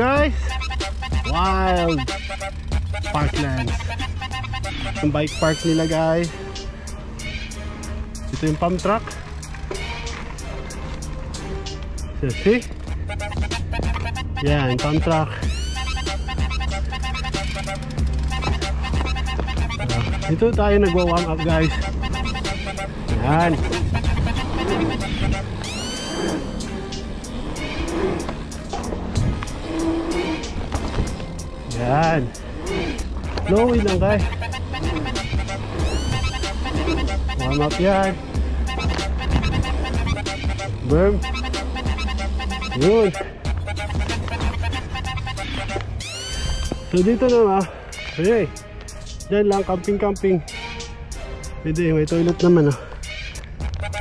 guys. Wild Parklands. Yung bike park nila guys. Ito yung pump truck. So, see? Yan, pump truck. Ah, Dito tayo nagwa-warm up guys. Yan. Yan. Lowy lang guys. Warm up yan. Boom. Yun. So dito naman, okay. Diyan lang, camping-camping. Pwede, may toilet naman oh.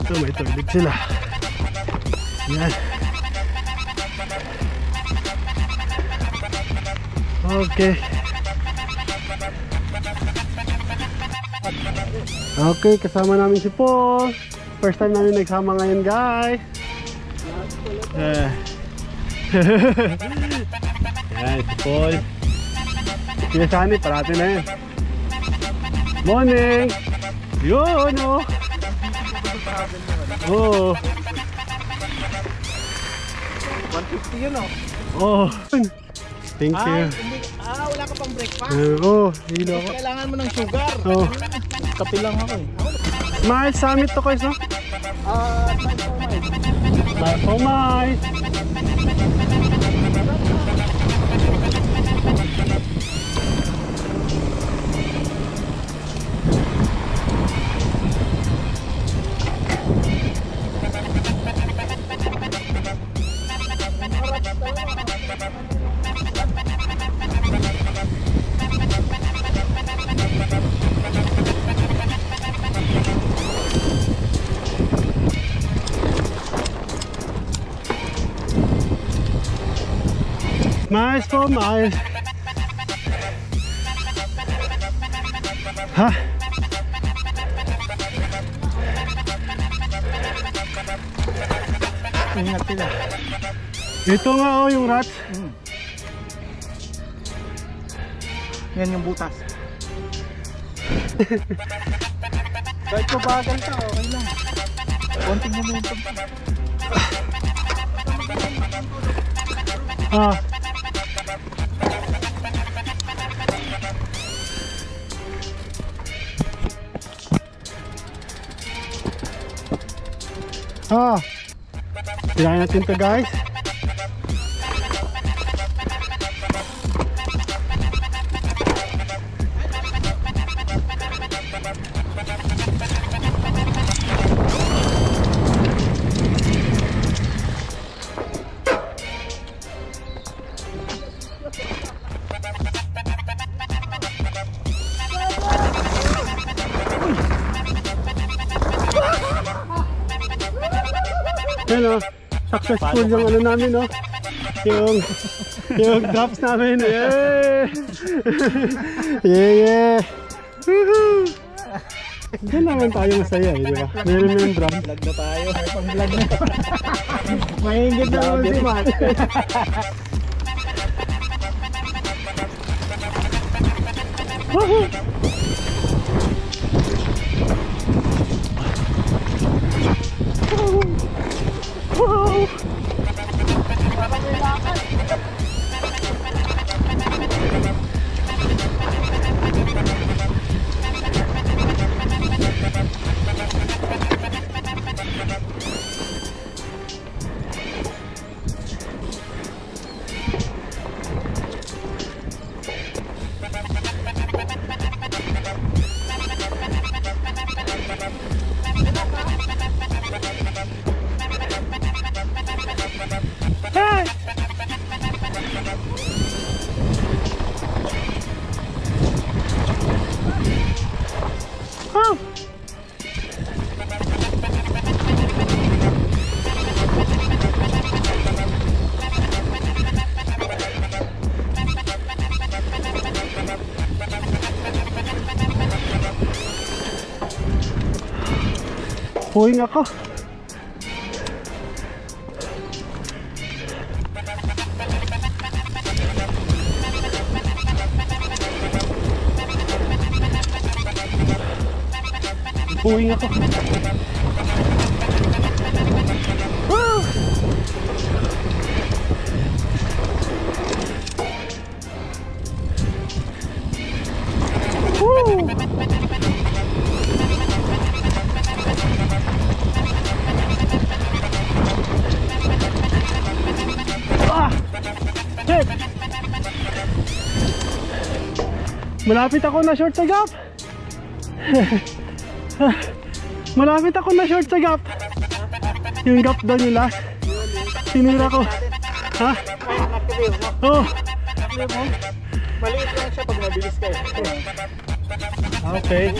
Ito, may toilet sila. Yan. Okay. Okay, kasama namin si Paul. First time namin nagsama ngayon, guys. Eh. Yan, si Paul. Kuya Sunny, parati na yan. Morning! Yun, oh! Oh! 150 yun oh. Oh! Thank you. Ah, wala ka pang breakfast. Uh, oh, hilo ako. Kailangan mo ng sugar. Oh. Kape lang ako eh. Smile Summit to guys, no? Ah, uh, Smile for Miles for miles. Ha? Ingat sila. Ito nga oh, yung rat. Yan yung butas. Kahit mabagal ka, okay lang. Konting momentum. Ah. Ah. Tirayan natin to guys. Successful yung ano namin no. Yung yung drops namin. Yeah. yeah, yeah. Woohoo. Diyan naman tayo masaya eh, di ba? May remembrance. Vlog na tayo. May pang vlog na. Mahingit na naman si Matt. Woohoo. Huwing ako. Huwing ako. Malapit ako na short sa gap. Malapit ako na short sa gap. Yung gap doon yung last. Sinira ko. Ha? Mo. Oh. Maliit lang siya pag mabilis ka eh. Okay.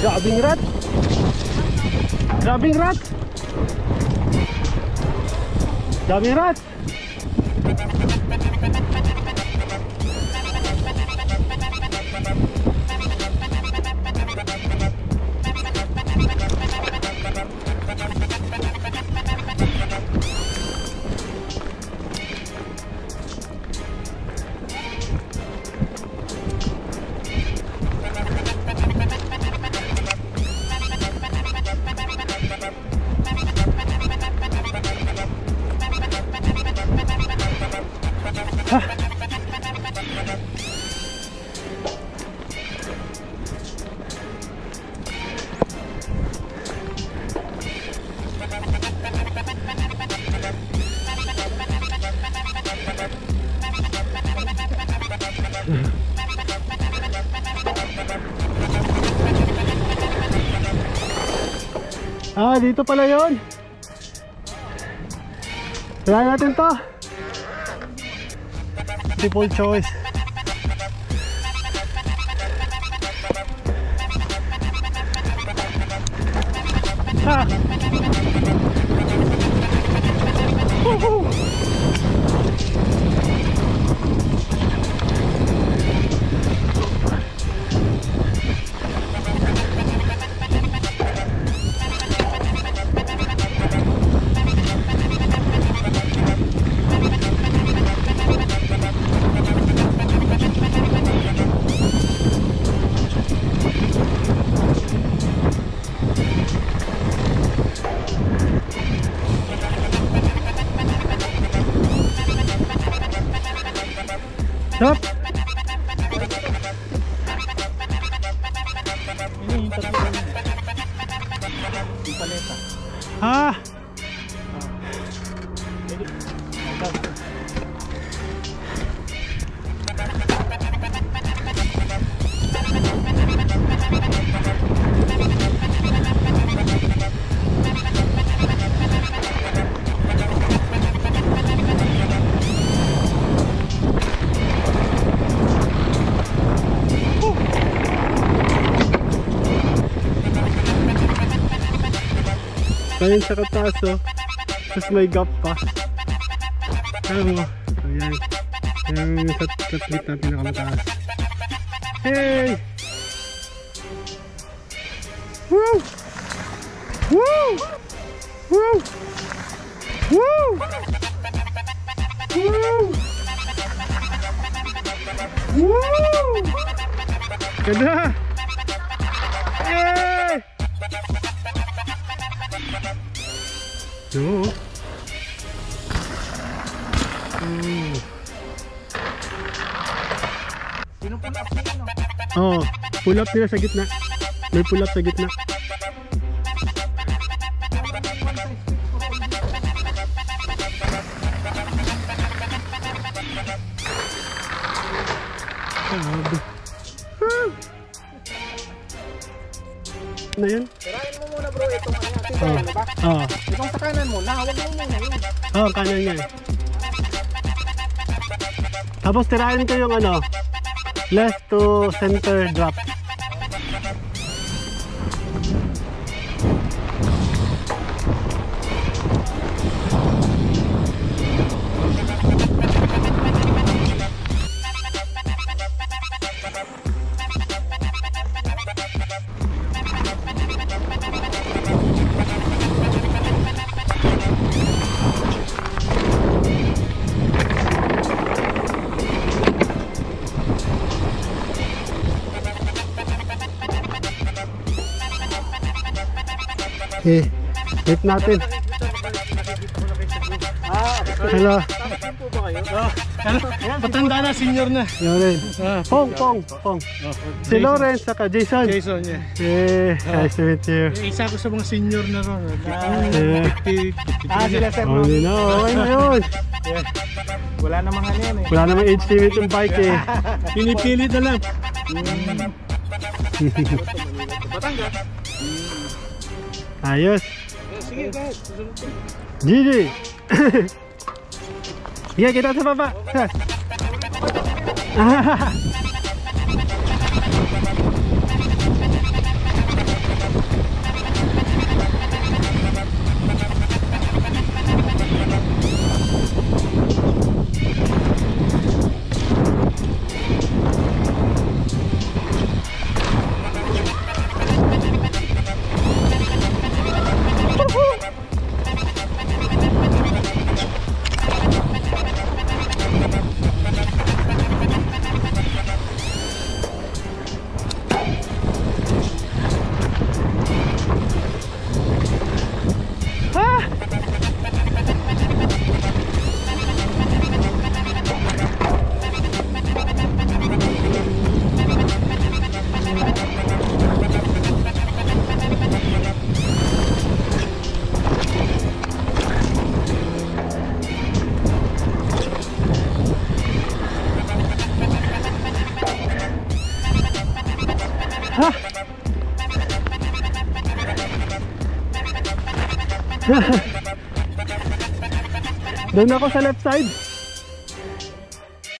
Grabing rat. Grabing rat. Grabing rat. Dito pala yon. Try natin to. Triple choice. Ha! Woohoo! Yung. Ah! Ayun sa kataas oh. Tapos may gap pa. Ayan mo. Ayan. Ayan yung sa katlit na pinakamataas. Hey! Woo! Woo! Woo! Woo! Woo! Woo! Ganda! No. Mm. Pinupun up niya no? Oh, pull up nila sa gitna. May pull up sa gitna. Grabe. Ah! Na yan? Tirahin mo muna bro itong ano. Tingnan Oh. Oo. Itong sa kanan muna, huwag mo muna. Oo, oh, kanan niya. Tapos tirahin ko yung ano, left to center drop. Okay, hit natin. Ah, Hello. Patanda na, senior na. Rin. Ah, Pong, Pong, Pong. Si Lawrence, saka Jason. Jason, yeah. Eh, nice to meet you. Eh, Isa ko sa mga senior na ron. Eh, Ah, sila sir. oh, yun na, okay na yun. Wala namang ano yan eh. Wala namang age limit yung bike eh. Pinipili na lang. Batangas. Ayos. Sige, guys. GG. Sige, kita sa baba. Doon ako sa left side.